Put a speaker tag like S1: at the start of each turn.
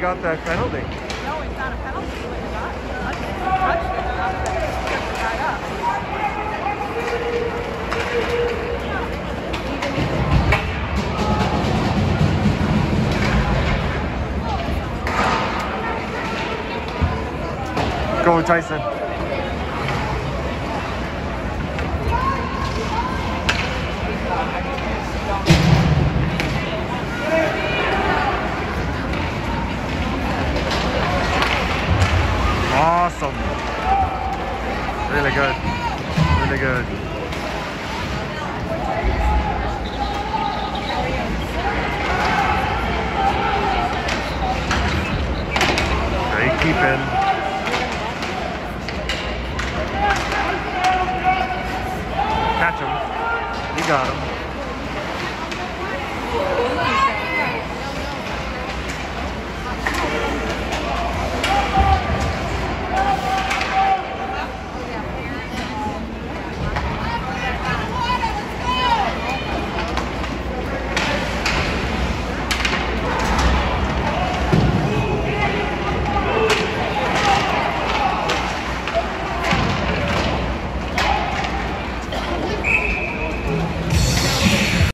S1: got that penalty.
S2: No, it's not a penalty, but you got, you touched it, you touched
S1: awesome. Really good. Really good. Great keeping. Catch him. You got him.